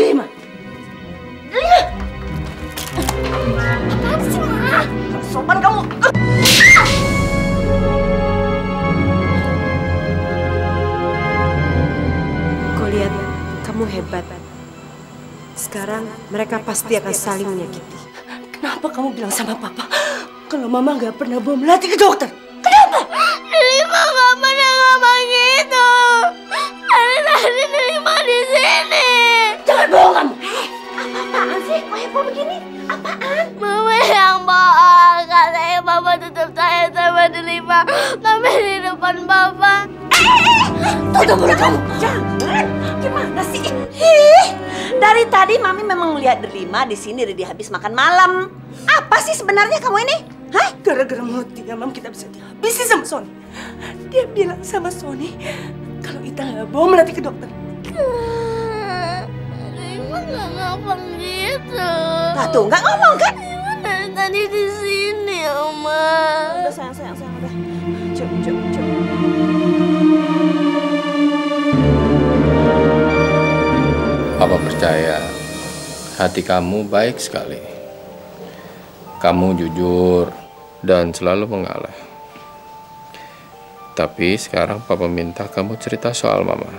Delima. Apaan sih, Ma? Sopan kamu. Kau lihat, kamu hebat. Sekarang mereka pasti akan saling menyakiti. Kenapa kamu bilang sama papa kalau mama nggak pernah bawa melati ke dokter? Mulut kamu. Jangan. Gimana sih? Ih, dari tadi Mami memang melihat Delima di sini Ridi habis makan malam. Apa sih sebenarnya kamu ini? Hah? Gara-gara mulut dia, Mam kita bisa dihabisi sama Sony. Dia bilang sama Sony kalau Ita nggak bawa melati ke dokter. Delima nggak ngomong gitu. Nah tuh, nggak ngomong kan? Delima dari tadi di sini, Oma. Udah sayang, sayang, sayang, udah. Cuk, cuk, cuk. Percaya hati kamu baik sekali. Kamu jujur dan selalu mengalah. Tapi sekarang Papa minta kamu cerita soal Mama.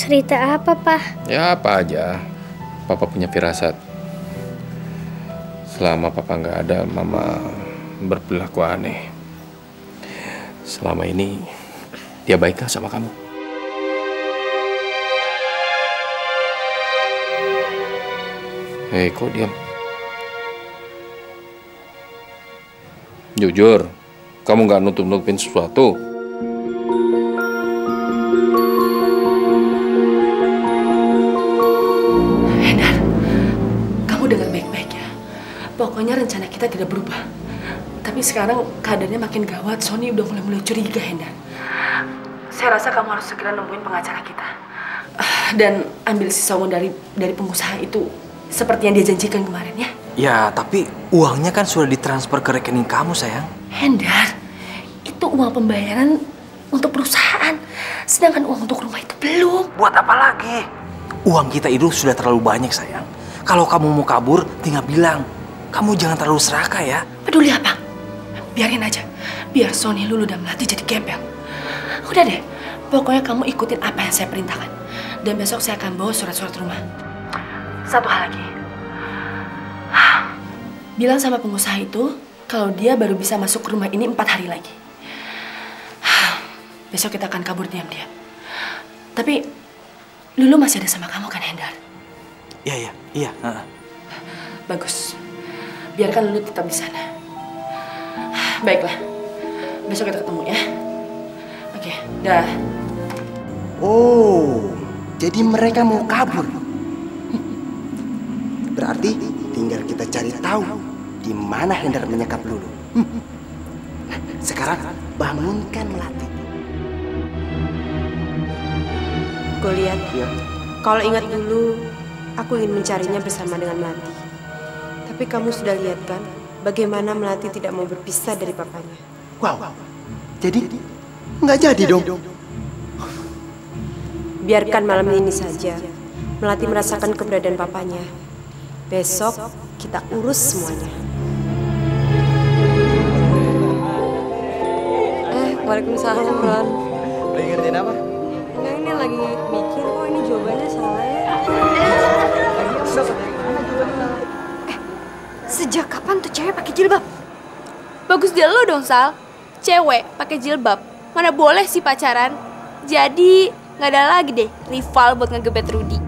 Cerita apa, Pak? Ya apa aja, Papa punya firasat. Selama Papa nggak ada, Mama berperilaku aneh. Selama ini dia baik nggak sama kamu? Hei, kok diam? Jujur, kamu nggak nutup-nutupin sesuatu. Pokoknya rencana kita tidak berubah. Tapi sekarang keadaannya makin gawat. Sony udah mulai-mulai curiga, Hendar. Saya rasa kamu harus segera nemuin pengacara kita. Ah, Dan ambil sisa uang dari dari pengusaha itu seperti yang dia janjikan kemarin ya. Ya, tapi uangnya kan sudah ditransfer ke rekening kamu, sayang. Hendar, itu uang pembayaran untuk perusahaan. Sedangkan uang untuk rumah itu belum. Buat apa lagi? Uang kita itu sudah terlalu banyak, sayang. Kalau kamu mau kabur, tinggal bilang. Kamu jangan terlalu serakah ya. Peduli apa? Biarin aja. Biar Sony Lulu dan Melati jadi gembel. Udah deh, pokoknya kamu ikutin apa yang saya perintahkan. Dan besok saya akan bawa surat-surat rumah. Satu hal lagi. Bilang sama pengusaha itu kalau dia baru bisa masuk ke rumah ini empat hari lagi. Besok kita akan kabur diam-diam. Tapi Lulu masih ada sama kamu kan, Hendar? Iya, iya, iya. Bagus. Biarkan Lulu tetap di sana. Baiklah. Besok kita ketemu ya. Oke, dah. Oh, jadi mereka mau kabur. Berarti tinggal kita cari tahu di mana Hendar menyekap Lulu. Nah, sekarang bangunkan Melati. Gue lihat, Ya. kalau ingat dulu, aku ingin mencarinya bersama dengan Melati. Tapi kamu sudah lihat kan, bagaimana Melati tidak mau berpisah dari papanya. Wow. Jadi nggak jadi dong. Biarkan malam ini saja, Melati merasakan keberadaan papanya. Besok kita urus semuanya. Eh, Waalaikumsalam, Ron. Lagi ngertiin apa? Enggak, ini lagi mikir kok ini jawabannya salah ya. Sejak kapan tuh cewek pakai jilbab? Bagus dia lo dong, Sal. Cewek pakai jilbab. Mana boleh sih pacaran? Jadi nggak ada lagi deh rival buat ngegebet Rudy.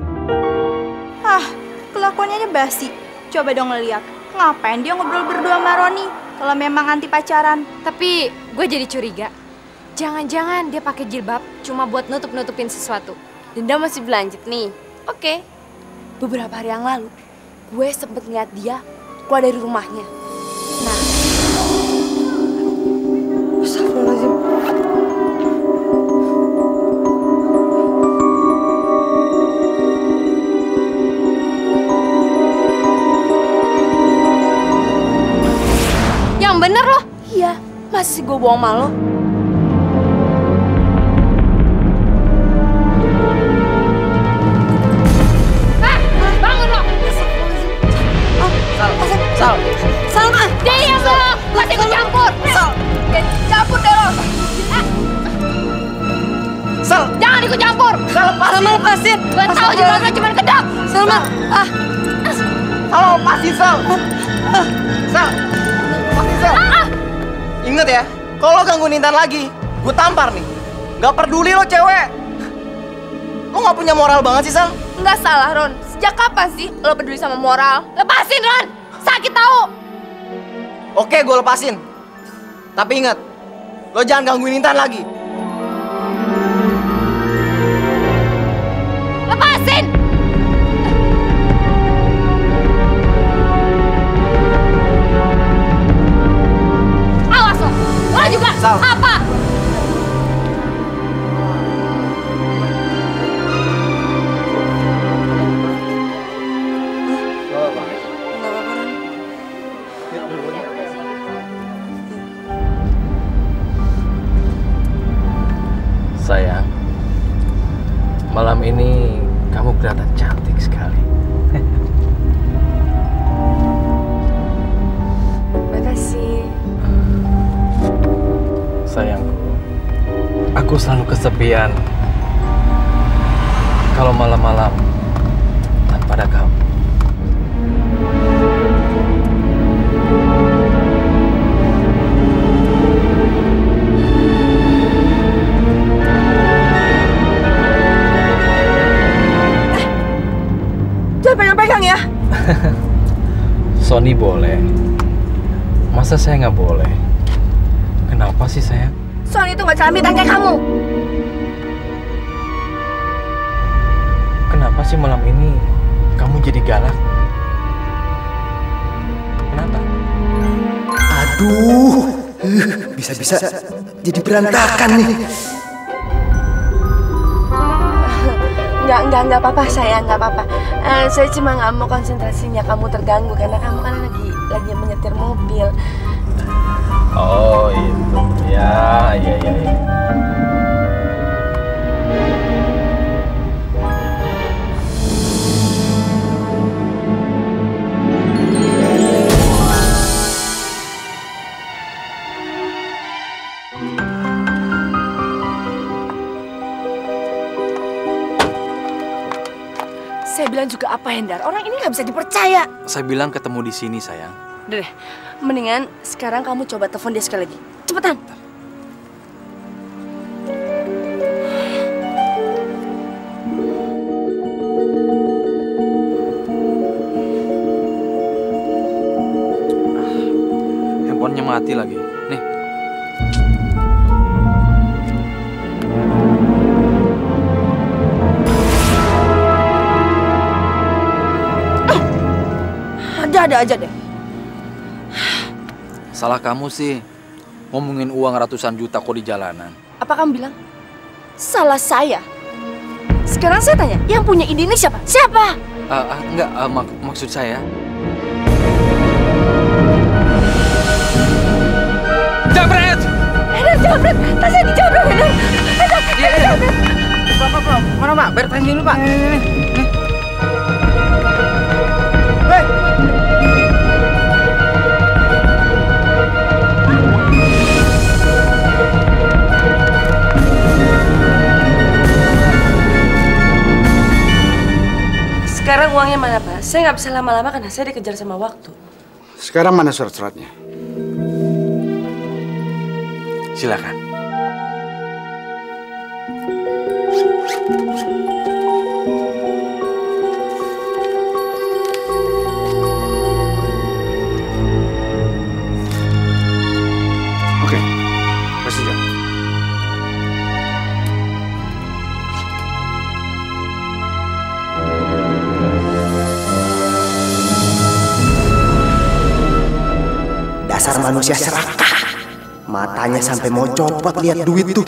Ah, kelakuannya aja basi. Coba dong ngeliat. Ngapain dia ngobrol berdua sama Roni? Kalau memang anti pacaran. Tapi gue jadi curiga. Jangan-jangan dia pakai jilbab cuma buat nutup-nutupin sesuatu. Denda masih berlanjut nih. Oke. Beberapa hari yang lalu, gue sempet ngeliat dia keluar dari rumahnya. Nah, Yang bener loh. Iya, masih gue bohong malu. Gak tau juga lo cuma kedap! Salma! Ah! Sal lepasin Sal. Sal, lepasin Sal. Ingat ya, kalau ganggu Nintan lagi, gue tampar nih. Gak peduli lo cewek. Lo gak punya moral banget sih Sal. Nggak salah, Ron. Sejak kapan sih lo peduli sama moral? Lepasin, Ron! Sakit tahu. Oke, gue lepasin. Tapi ingat, lo jangan gangguin Intan lagi. Lo Masa saya nggak boleh? Kenapa sih sayang? Soal itu nggak camitan kayak kamu. Kenapa sih malam ini kamu jadi galak? Kenapa? Aduh, eh, bisa-bisa jadi berantakan nih. Nggak, nggak, nggak apa-apa sayang, nggak apa-apa. Eh, saya cuma nggak mau konsentrasinya kamu terganggu karena kamu kan lagi lagi menyetir mobil. Oh itu, ya, ya, ya, ya. Saya bilang juga apa Hendar, orang ini nggak bisa dipercaya. Saya bilang ketemu di sini sayang. Udah deh, mendingan sekarang kamu coba telepon dia sekali lagi. Cepetan. Handphonenya mati lagi. Nih, Ada-ada aja deh. Salah kamu sih. Ngomongin uang ratusan juta kok di jalanan. Apa kamu bilang? Salah saya. Sekarang saya tanya, yang punya ide ini siapa? Siapa? Ah, ah, enggak, ah, mak- maksud saya. Jabret! Hendar, jabret! Tasnya dijabret, Hendar! Hendar, Iya, iya. Pak, pak, pak. Mana, Pak? Bayar tanya dulu, Pak. Nih, Sekarang uangnya mana, Pak? Saya nggak bisa lama-lama karena saya dikejar sama waktu. Sekarang mana surat-suratnya? Silakan. dasar manusia serakah. Matanya sampai mau copot lihat duit tuh.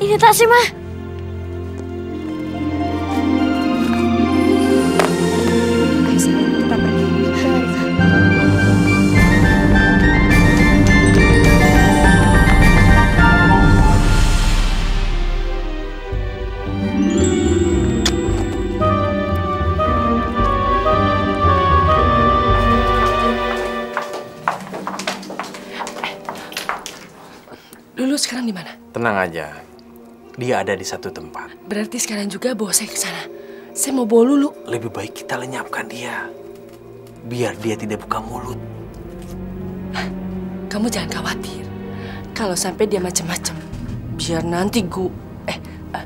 Ini kasih, Ma. Mah. Tenang aja. Dia ada di satu tempat. Berarti sekarang juga bawa saya ke sana. Saya mau bawa Lulu. Lebih baik kita lenyapkan dia. Biar dia tidak buka mulut. Kamu jangan khawatir. Kalau sampai dia macam-macam, biar nanti gu eh, eh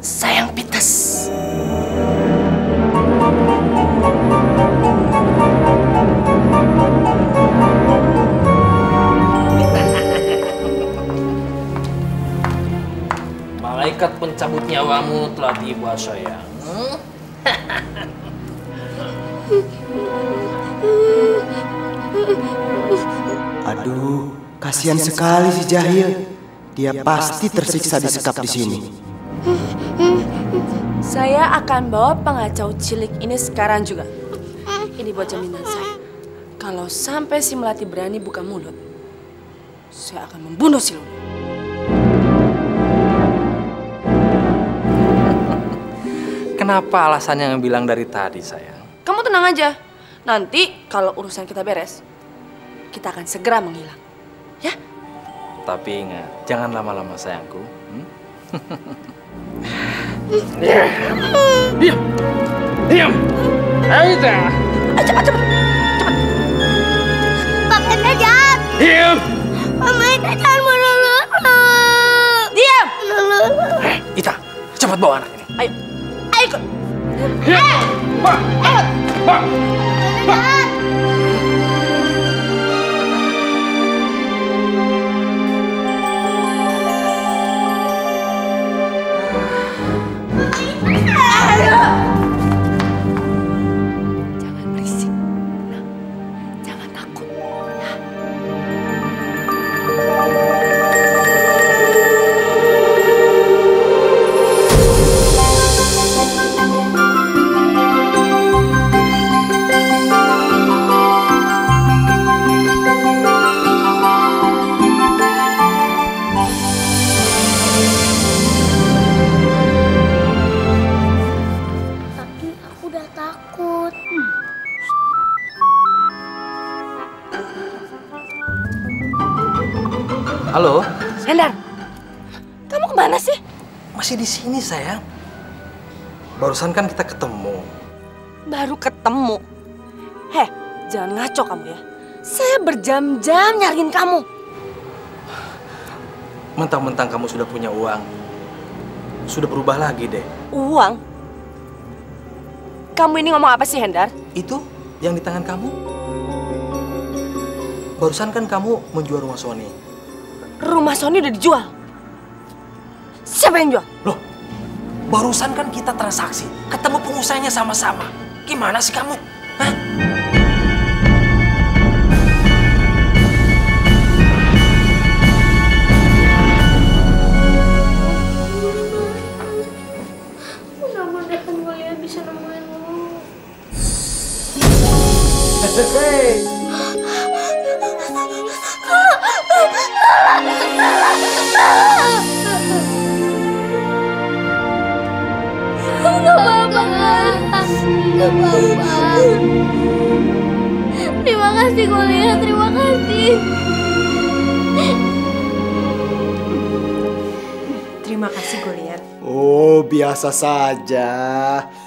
sayang pites. Malaikat pencabut nyawamu telah tiba sayang. Aduh, kasihan sekali si Jahil. Dia pasti tersiksa disekap di sini. Saya akan bawa pengacau cilik ini sekarang juga. Ini buat jaminan saya. Kalau sampai si Melati berani buka mulut, saya akan membunuh si Lulu. Kenapa alasannya yang bilang dari tadi sayang? Kamu tenang aja. Nanti kalau urusan kita beres, kita akan segera menghilang. Tapi ingat, jangan lama-lama sayangku. Hmm? Diam! Diam! Aida! Cepat, cepat. Cepat. Pak Hendra jahat. Diam! Mama Hendra jangan bunuh Lulu. Diam! Lulu. Ita, cepat bawa anak Pak! Pak! Halo, Hendar, kamu ke mana sih? masih di sini sayang. Barusan kan kita ketemu. Baru ketemu. Heh, jangan ngaco kamu ya. Saya berjam-jam nyariin kamu. Mentang-mentang kamu sudah punya uang, sudah berubah lagi deh. Uang? Kamu ini ngomong apa sih, Hendar? Itu yang di tangan kamu? Barusan kan kamu menjual rumah Sony. Rumah Sony udah dijual. Siapa yang jual? Loh, barusan kan kita transaksi, ketemu pengusahanya sama-sama. Gimana sih kamu? Terima kasih Goliat. Oh, biasa saja.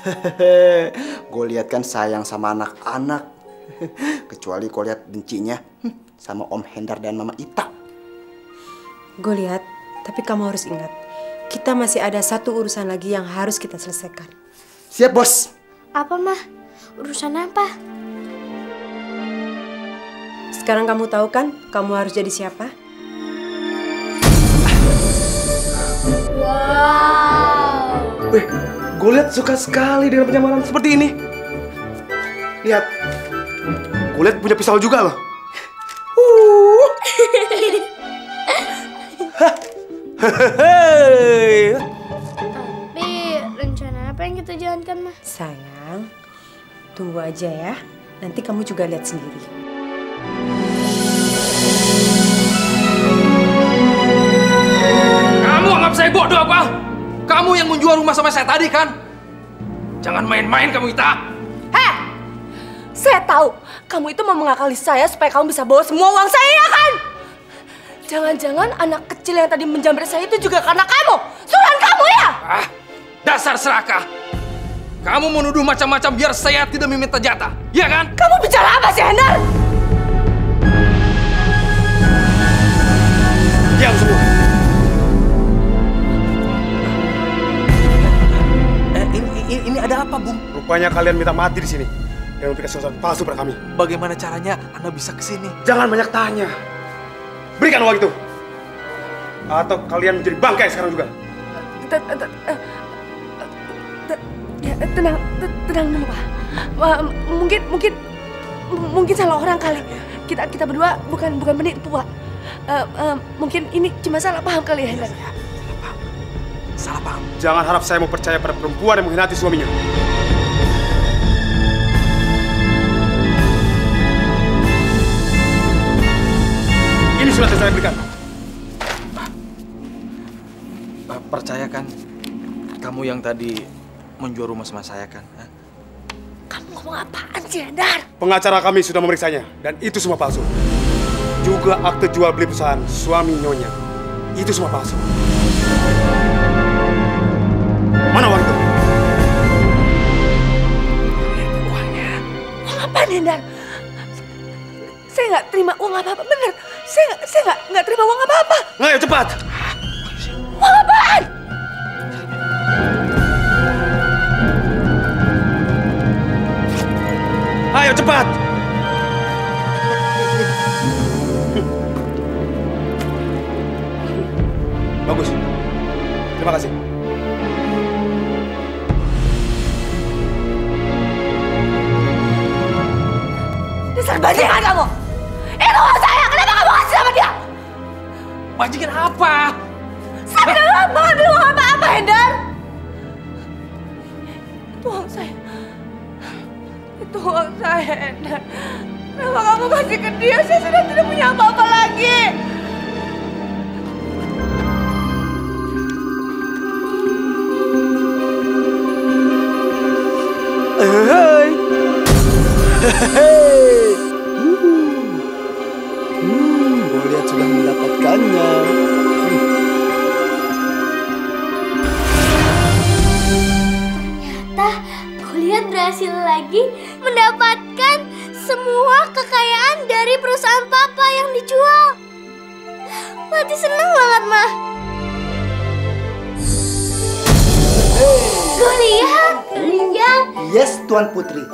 Gue lihat kan sayang sama anak-anak. Kecuali kau lihat bencinya hmm, sama Om Hendar dan Mama Ita. Goliat, tapi kamu harus ingat, kita masih ada satu urusan lagi yang harus kita selesaikan. Siap, Bos. Apa mah? Urusan apa? Sekarang kamu tahu kan kamu harus jadi siapa? Wow. Weh, gue lihat suka sekali dengan penyamaran seperti ini. Lihat, gue lihat punya pisau juga loh. Uh. Tapi rencana apa yang kita jalankan, mah? Sayang, tunggu aja ya. Nanti kamu juga lihat sendiri. Saya bodoh apa? Kamu yang menjual rumah sama saya tadi kan? Jangan main-main kamu Ita. Heh! Saya tahu kamu itu mau mengakali saya supaya kamu bisa bawa semua uang saya, ya kan? Jangan-jangan anak kecil yang tadi menjamret saya itu juga karena kamu. Suruhan kamu ya? Ah, dasar serakah. Kamu menuduh macam-macam biar saya tidak meminta jatah, ya kan? Kamu bicara apa sih, Hendar? Diam semua. Ada apa, Bung? Rupanya kalian minta mati di sini dan memberikan sesuatu palsu pada kami. Bagaimana caranya Anda bisa ke sini? Jangan banyak tanya. Berikan uang itu. Atau kalian menjadi bangkai sekarang juga. Eh, ya, tenang, te- tenang dulu pak. Mungkin, mungkin, mungkin salah orang kali. Kita kita berdua bukan bukan penipu pak. Eh, eh, mungkin ini cuma salah paham kali ya, Hendar. Salah paham. Jangan harap saya mau percaya pada perempuan yang mengkhianati suaminya. Ini sudah saya berikan. Percayakan, kamu yang tadi menjual rumah sama saya kan? Hah? Kamu ngomong apaan sih? Pengacara kami sudah memeriksanya dan itu semua palsu. Juga akte jual beli perusahaan suami nyonya. Itu semua palsu. Hendar? Saya nggak terima uang apa-apa, bener. Saya nggak, saya nggak, nggak terima uang apa-apa. Ayo cepat. Uang apaan? Ayo cepat. Bagus. Terima kasih. Dasar bajingan kamu! Itu uang saya, kenapa kamu kasih sama dia? Bajingan apa? Saya tidak mau ambil uang apa-apa, Hendar. Itu uang saya. Itu uang saya, Hendar. Kenapa kamu kasih ke dia? Saya sudah tidak punya apa-apa lagi. Hai. mendapatkannya. Ternyata Goliat berhasil lagi mendapatkan semua kekayaan dari perusahaan papa yang dijual. Mati seneng banget, mah. Goliat, Goliat. Yes, Tuan Putri.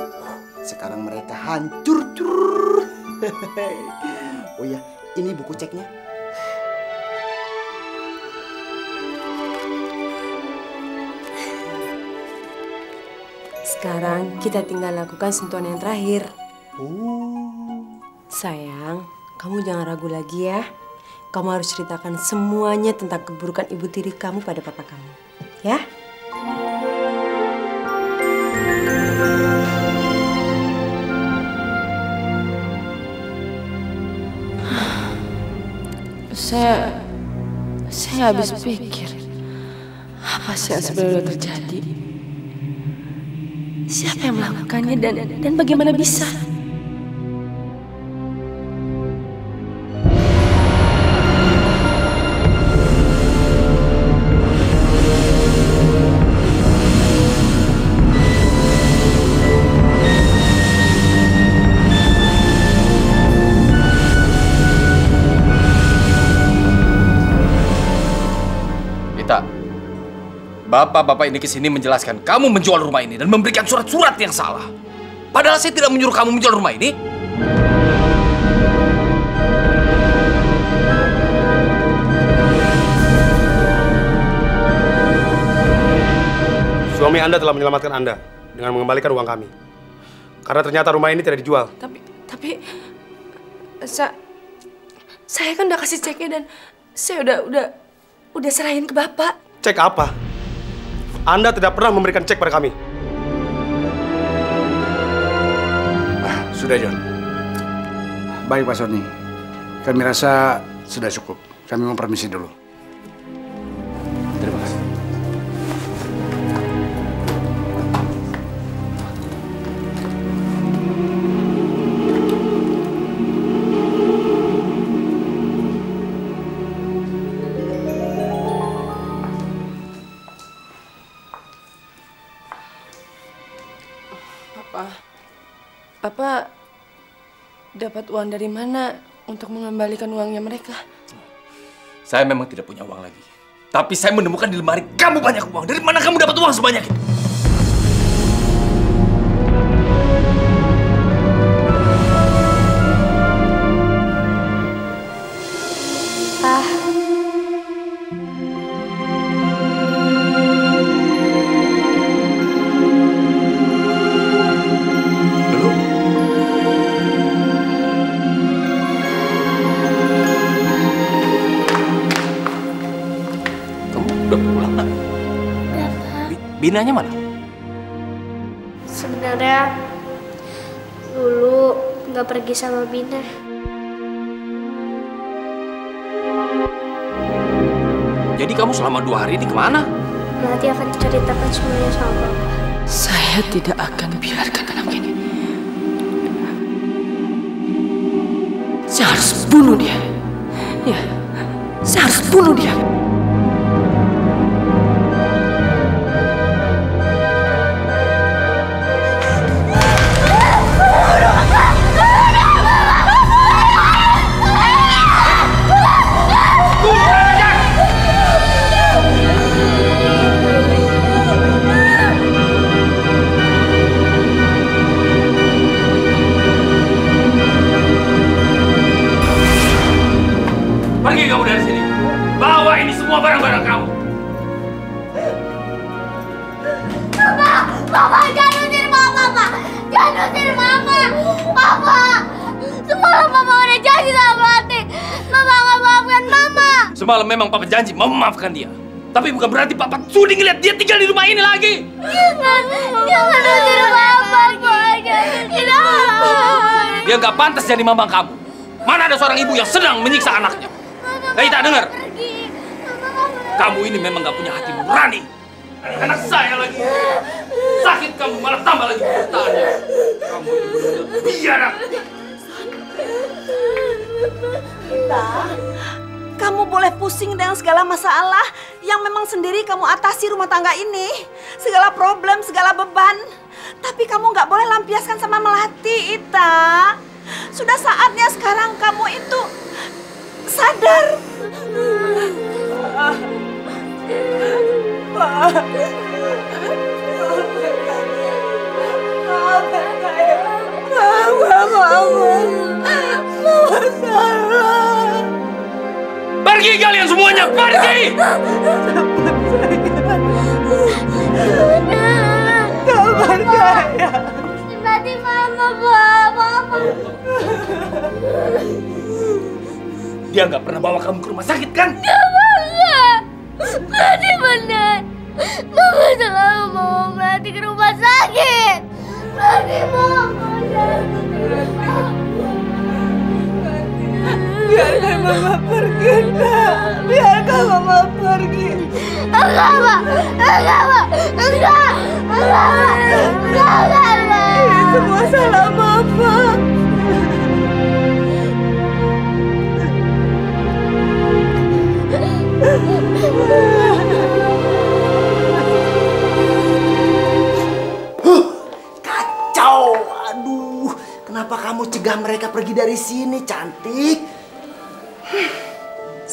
Sekarang mereka hancur. Cur. Oh ya, ini buku ceknya. Sekarang kita tinggal lakukan sentuhan yang terakhir. Oh. Sayang, kamu jangan ragu lagi ya. Kamu harus ceritakan semuanya tentang keburukan ibu tiri kamu pada papa kamu. Ya? Saya, saya habis pikir. Apa sih yang sebenarnya terjadi? Siapa yang melakukannya dan dan bagaimana bisa? Bapak-bapak ini ke sini menjelaskan kamu menjual rumah ini dan memberikan surat-surat yang salah. Padahal saya tidak menyuruh kamu menjual rumah ini. Suami Anda telah menyelamatkan Anda dengan mengembalikan uang kami. Karena ternyata rumah ini tidak dijual. Tapi tapi saya saya kan udah kasih ceknya dan saya udah udah udah serahin ke bapak. Cek apa? Anda tidak pernah memberikan cek pada kami. Ah, sudah, John. Baik, Pak Sony. Kami rasa sudah cukup. Kami mau permisi dulu. Papa dapat uang dari mana untuk mengembalikan uangnya mereka? Saya memang tidak punya uang lagi. Tapi saya menemukan di lemari kamu banyak uang. Dari mana kamu dapat uang sebanyak itu? Binanya mana? sebenarnya dulu nggak pergi sama Bina. Jadi kamu selama dua hari ini ke mana? Nanti akan ceritakan semuanya sama Papa. Saya tidak akan biarkan anak ini. Saya harus bunuh dia. Ya, saya harus bunuh dia. Semalam memang papa janji mau memaafkan dia. Tapi bukan berarti papa sudi ngeliat dia tinggal di rumah ini lagi. Jangan, jangan usir Mama, Papa. Jangan. Dia nggak pantas jadi mamang kamu. Mana ada seorang ibu yang sedang menyiksa anaknya? Hei, tak dengar. Kamu ini memang nggak punya hati nurani. Anak saya lagi. Sakit kamu malah tambah lagi pertahannya. Kamu ini benar-benar biadab. Kita, kamu boleh pusing dengan segala masalah yang memang sendiri kamu atasi rumah tangga ini. Segala problem, segala beban. Tapi kamu nggak boleh lampiaskan sama Melati, Ita. Sudah saatnya sekarang kamu itu sadar. Maafkan saya. Mama, mama. Mama salah. Pergi kalian semuanya, pergi! Nanti Mama, Papa. Dia nggak pernah bawa kamu ke rumah sakit kan? Berarti benar. Mama selalu bawa Melati ke rumah sakit. Berarti Mama. Biarkan mama pergi, nak. Biarkan mama pergi. Enggak, Pak. Enggak, Pak. Enggak. Enggak, enggak, enggak. Ini semua salah mama. Kacau, aduh. Kenapa kamu cegah mereka pergi dari sini, cantik?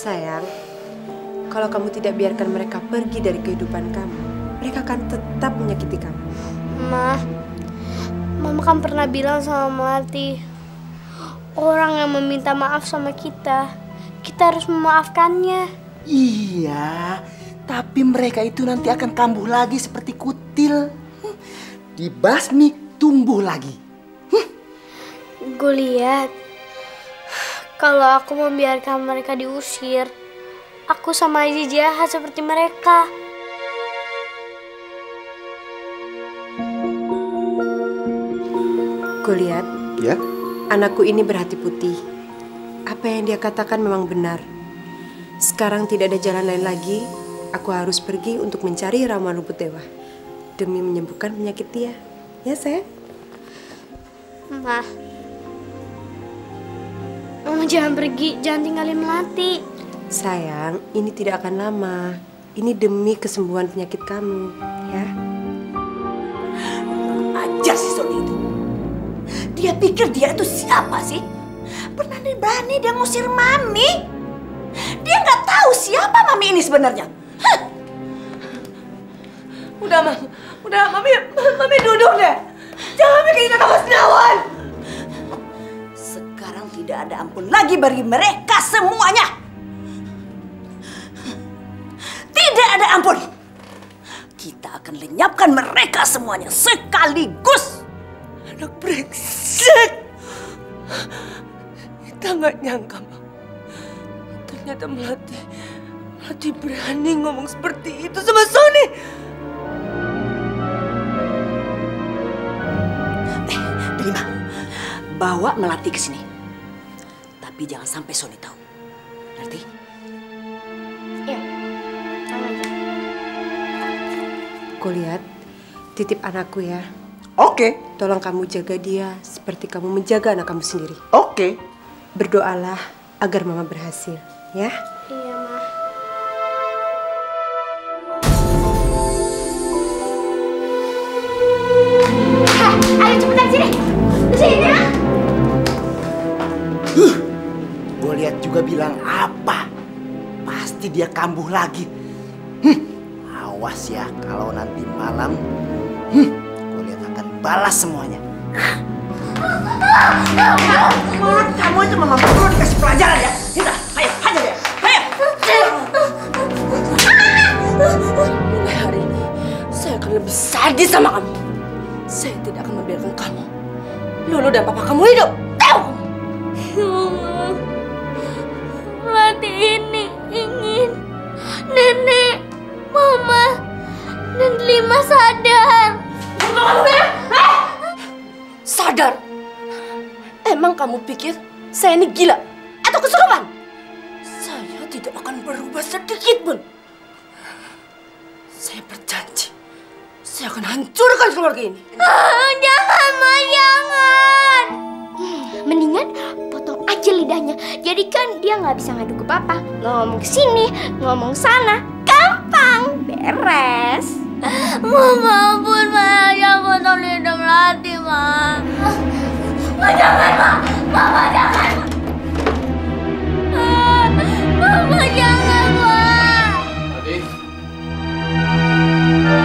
Sayang, kalau kamu tidak biarkan mereka pergi dari kehidupan kamu, mereka akan tetap menyakiti kamu. Ma, Mama kan pernah bilang sama Melati, orang yang meminta maaf sama kita, kita harus memaafkannya. Iya, tapi mereka itu nanti akan kambuh lagi seperti kutil. Dibasmi tumbuh lagi. Gue lihat, kalau aku membiarkan mereka diusir, aku sama aja jahat seperti mereka. Gue lihat Ya? Anakku ini berhati putih. Apa yang dia katakan memang benar. Sekarang tidak ada jalan lain lagi. Aku harus pergi untuk mencari ramuan rumput dewa demi menyembuhkan penyakit dia. Ya, sayang? Ma. Jangan pergi, jangan tinggalin Melati. Sayang, ini tidak akan lama. Ini demi kesembuhan penyakit kamu, ya. Ajar si Sony itu. Dia pikir dia itu siapa sih? Berani-berani dia ngusir Mami. Dia nggak tahu siapa Mami ini sebenarnya. Hah! Udah, Mam. Udah, Mami, Mami duduk deh. Jangan bikin kita tambah senawan. Tidak ada ampun lagi bagi mereka semuanya. Tidak ada ampun. Kita akan lenyapkan mereka semuanya sekaligus. Anak brengsek. Kita nggak nyangka, Mam. Ternyata Melati, Melati berani ngomong seperti itu sama Sony. Terima. Bawa Melati ke sini. Tapi jangan sampai Sony tahu. Ngerti? Iya. Aku lihat titip anakku ya. Oke. Tolong kamu jaga dia seperti kamu menjaga anak kamu sendiri. Oke. Berdoalah agar mama berhasil, ya. Juga bilang apa? Pasti dia kambuh lagi. Hmm, awas ya kalau nanti malam, hmm, gue lihat akan balas semuanya. Mulut kamu itu memang perlu dikasih pelajaran ya. Kita, ayo, hajar ya. Ayo. Mulai hari ini, saya akan lebih sadis sama kamu. Saya tidak akan membiarkan kamu, Lulu dan papa kamu hidup. Tahu? Melati ini ingin nenek, mama, dan lima sadar. Sadar? Emang kamu pikir saya ini gila atau kesurupan? Saya tidak akan berubah sedikit pun. Saya berjanji, saya akan hancurkan keluarga ini. Ah, jangan, Ma, jangan. Hmm, Mendingan aja lidahnya. Jadi kan dia nggak bisa ngadu ke papa. Ngomong ke sini, ngomong sana. Gampang, beres. Mama ampun, Ma. Jangan potong lidah Melati, Ma. Ma, jangan, Ma. Mama, jangan. Ah, Mama, jangan, Ma. Mama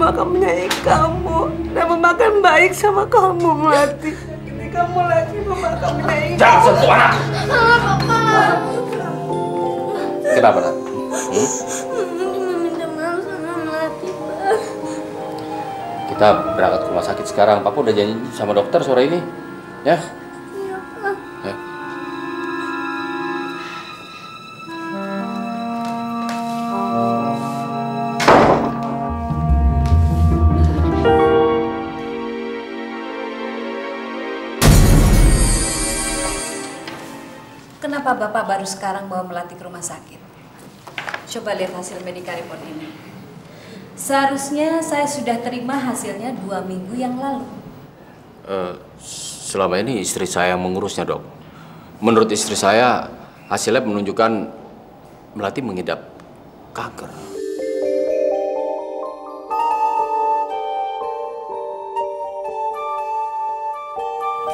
Mama akan menyayangi kamu dan Mama akan baik sama kamu, Melati. Ini kamu lagi, Mama akan menyayangi Jangan kamu. sentuh anak. Papa. Kenapa, nak? Hmm? Minta maaf sama Melati, Pak. Kita berangkat ke rumah sakit sekarang. Papa udah janji sama dokter sore ini. Ya? Ya. Bapak baru sekarang bawa Melati ke rumah sakit? Coba lihat hasil medical report ini. Seharusnya saya sudah terima hasilnya dua minggu yang lalu. Eh, selama ini istri saya yang mengurusnya, dok. Menurut istri saya, hasilnya menunjukkan Melati mengidap kanker.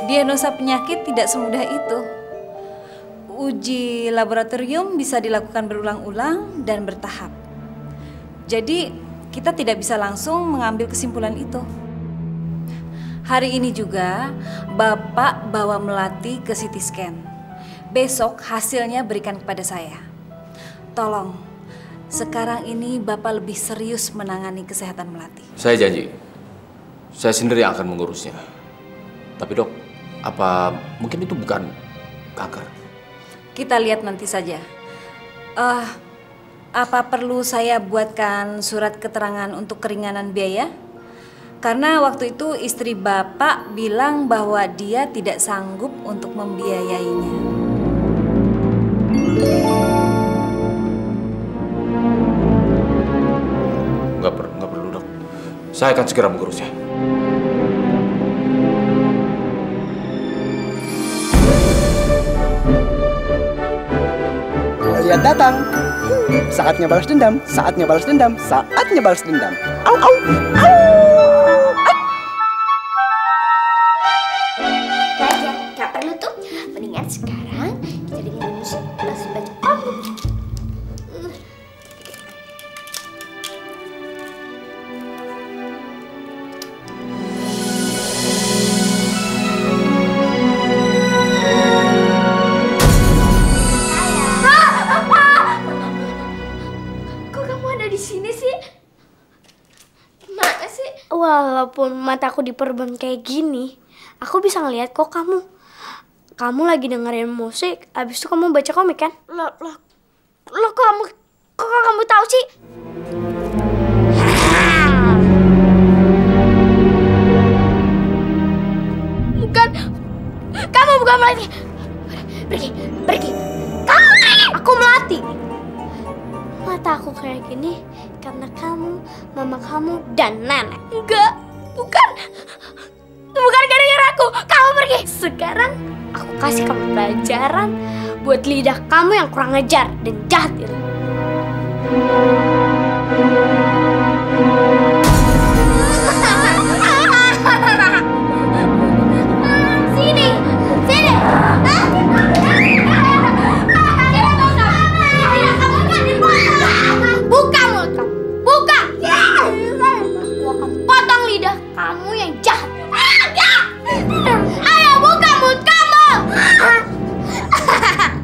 Diagnosa penyakit tidak semudah itu. Uji laboratorium bisa dilakukan berulang-ulang dan bertahap. Jadi, kita tidak bisa langsung mengambil kesimpulan itu. Hari ini juga, Bapak bawa Melati ke CT scan. Besok hasilnya berikan kepada saya. Tolong, sekarang ini Bapak lebih serius menangani kesehatan Melati. Saya janji, saya sendiri yang akan mengurusnya. Tapi dok, apa mungkin itu bukan kanker? Kita lihat nanti saja. Eh, apa perlu saya buatkan surat keterangan untuk keringanan biaya? Karena waktu itu istri bapak bilang bahwa dia tidak sanggup untuk membiayainya. Nggak perlu, nggak perlu dok. Saya akan segera mengurusnya. Datang, saatnya balas dendam, saatnya balas dendam, saatnya balas dendam. Au au au. Walaupun mataku diperban kayak gini, aku bisa ngeliat kok kamu. Kamu lagi dengerin musik, abis itu kamu baca komik kan? Lo, lo, lo kok kamu, kok kamu tahu sih? Bukan, kamu bukan melati. Pergi, pergi. Kamu. Aku melati. Mata aku kayak gini karena kamu, mama kamu, dan nenek. Enggak, bukan. Bukan gara-gara aku. Kamu pergi. Sekarang aku kasih kamu pelajaran buat lidah kamu yang kurang ajar dan jahat itu.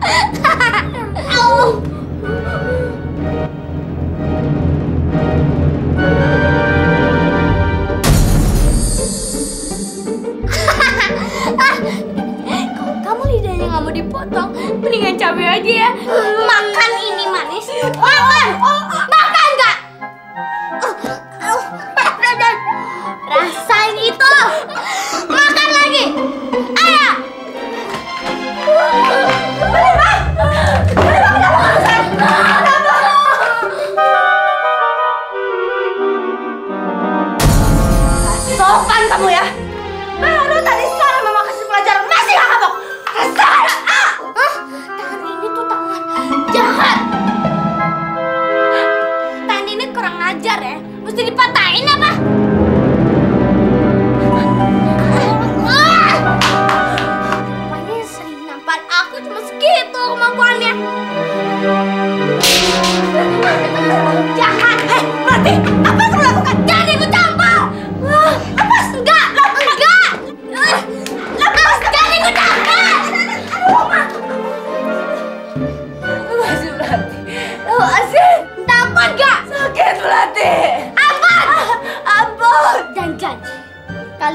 kamu lidahnya nggak mau dipotong, mendingan cabai aja ya.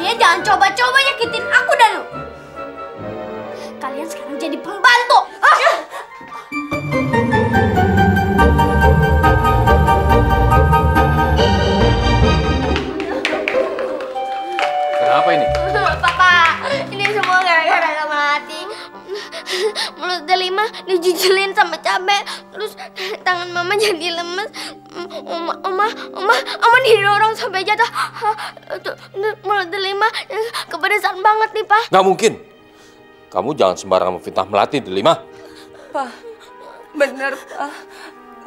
Kalian jangan coba-coba nyakitin aku dan lu. Kalian sekarang jadi pembantu. Ah! Kenapa ini? Papa, ini semua gara-gara sama hati. Mulut delima dijijilin sama cabai, terus tangan mama jadi lemes. Oma, oma, oma, oma didorong sampai jatuh. Tuh, tuh, Mulut delima kepedesan banget nih, Pak. Nggak mungkin. Kamu jangan sembarangan memfitnah Melati, Delima. Pak, benar Pak.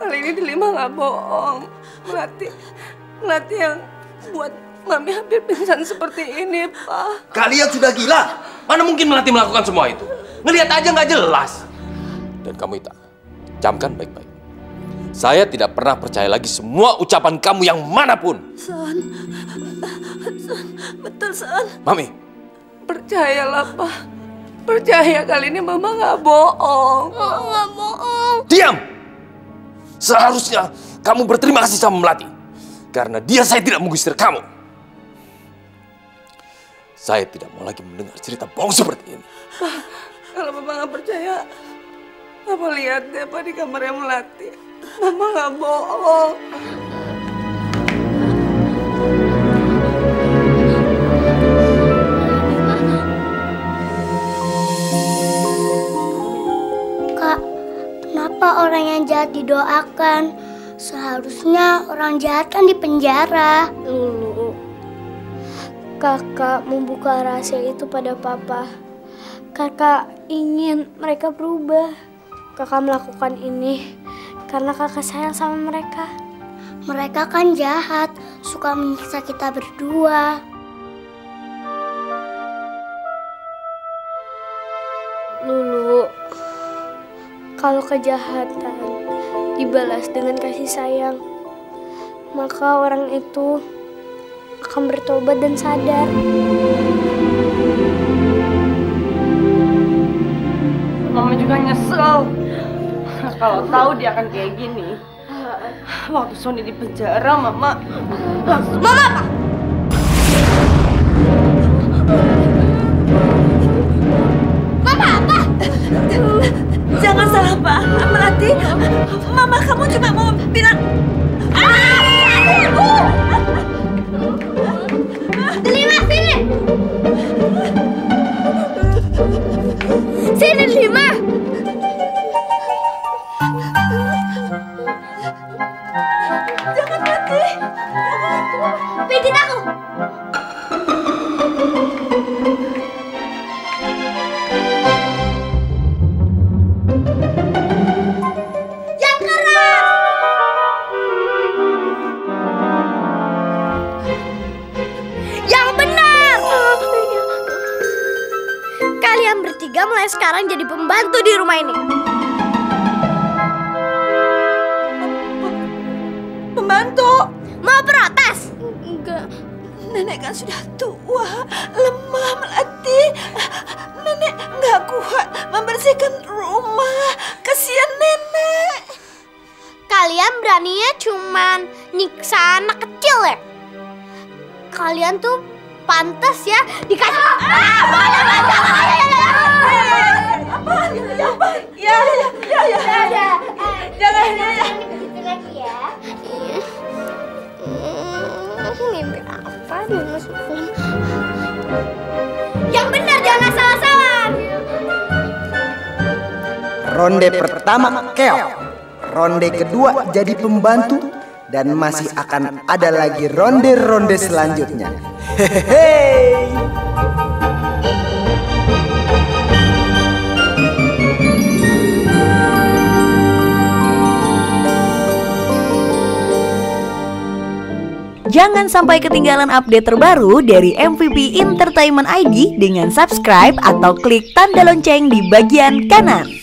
Kali ini Delima nggak bohong. Melati, Melati yang buat Mami hampir pingsan seperti ini, Pak. Kalian sudah gila. Mana mungkin Melati melakukan semua itu? Ngelihat aja nggak jelas. Dan kamu Ita, camkan baik-baik. Saya tidak pernah percaya lagi semua ucapan kamu yang mana pun. Son, Son, betul Son. Mami, Percayalah, Pak. Percaya kali ini Mama nggak bohong. Mama nggak bohong. diam! Seharusnya kamu berterima kasih sama Melati. Karena dia saya tidak mengusir kamu. Saya tidak mau lagi mendengar cerita bohong seperti ini. Pak, kalau Mama nggak percaya, Mama lihat deh apa di kamarnya Melati. Mama nggak bohong. Kak, kenapa orang yang jahat didoakan? Seharusnya orang jahat kan di penjara. Lulu, kakak membuka rahasia itu pada papa. Kakak ingin mereka berubah. Kakak melakukan ini karena kakak sayang sama mereka. Mereka kan jahat, suka menyiksa kita berdua. Lulu, kalau kejahatan dibalas dengan kasih sayang, maka orang itu akan bertobat dan sadar. Mama juga nyesel. Kalau tahu dia akan kayak gini. Waktu Sony di penjara, Mama langsung Mama apa? Mama apa? Jangan salah paham, Melati. Mama kamu cuma mau bilang... Delima sini. Sini Delima. Pijit aku. Yang keras. Yang benar. Kalian bertiga mulai sekarang jadi pembantu di rumah ini. Pembantu. Mau protes? Nenek kan sudah tua, lemah, Melati. Nenek nggak kuat membersihkan rumah. Kasihan nenek. Kalian beraninya cuman nyiksa anak kecil ya? Kalian tuh pantas ya dikasih... Ah, boleh, Apaan? Ya, ya, ya, ya, ya, ya. Jangan, ya, ya. Begitu lagi ya. Hmm, Mimpi apa nih Mas Ufum? Yang benar jangan salah-salah. Ronde pertama keok. Ronde kedua jadi pembantu dan masih akan ada lagi ronde-ronde selanjutnya. Hehehe. Jangan sampai ketinggalan update terbaru dari MVP Entertainment ID dengan subscribe atau klik tanda lonceng di bagian kanan.